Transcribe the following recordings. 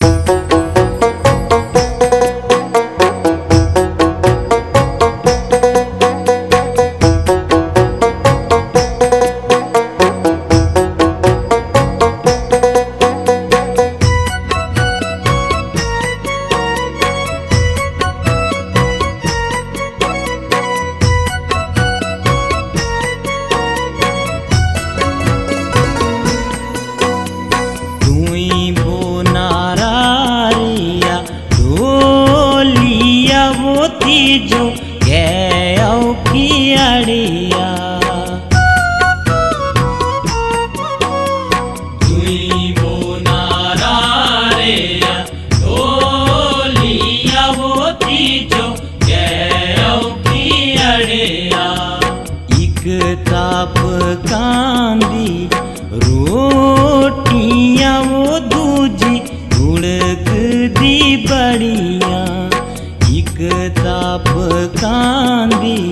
तुई ताप कांदी रोटियाँ वो दूजी उड़क दी बड़िया। एक ताप कांदी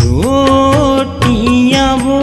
रोटियाँ वो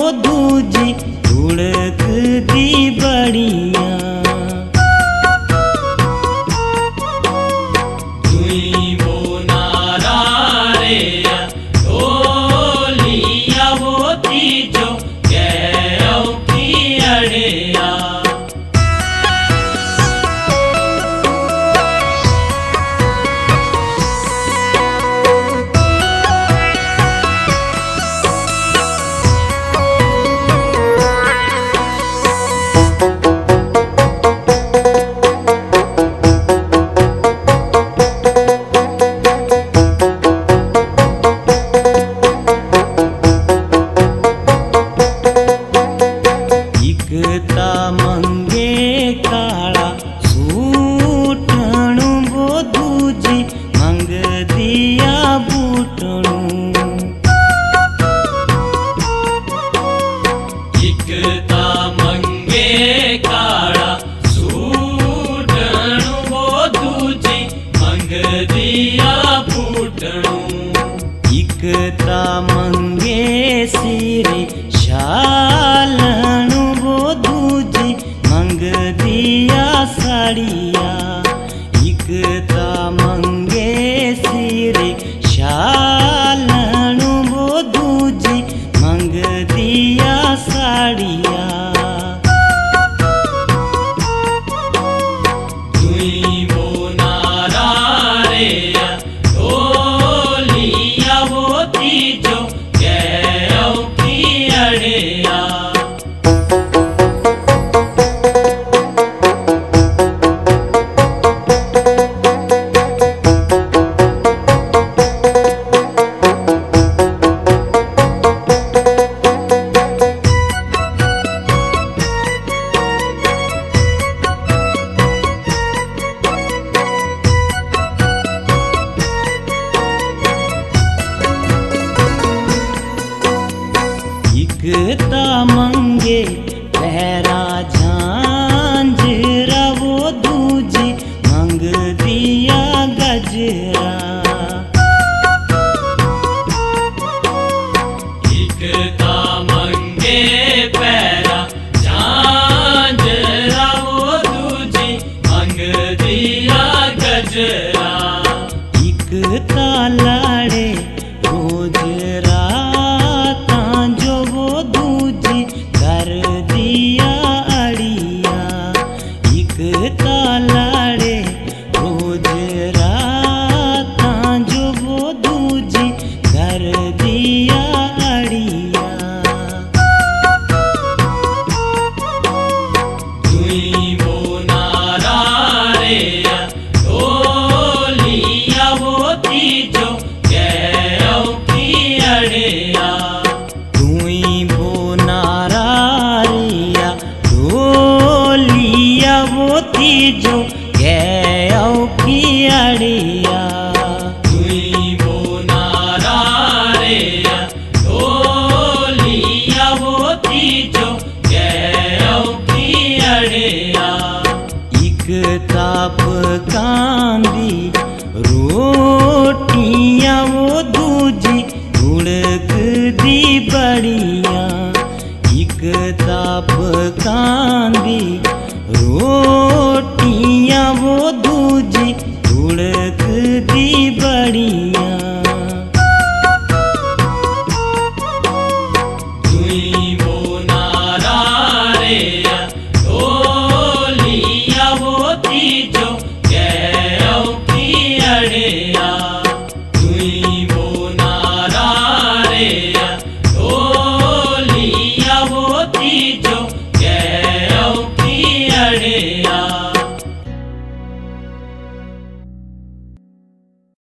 लाड़े रोज रातां वो दूजी कर दिया अड़िया। लाड़े अड़िया तुई बोनारा रिया ढोलिया वो तीजो, गया की तुई बोनारा रे ढोलिया वो तीजो, गयो की एक ताप कांदी रोटियाँ लगदी बड़िया एक ताप कांदी। रोटियाँ वो दूजी उड़कदी बड़िया नारा रे ढोलिया वो तीजो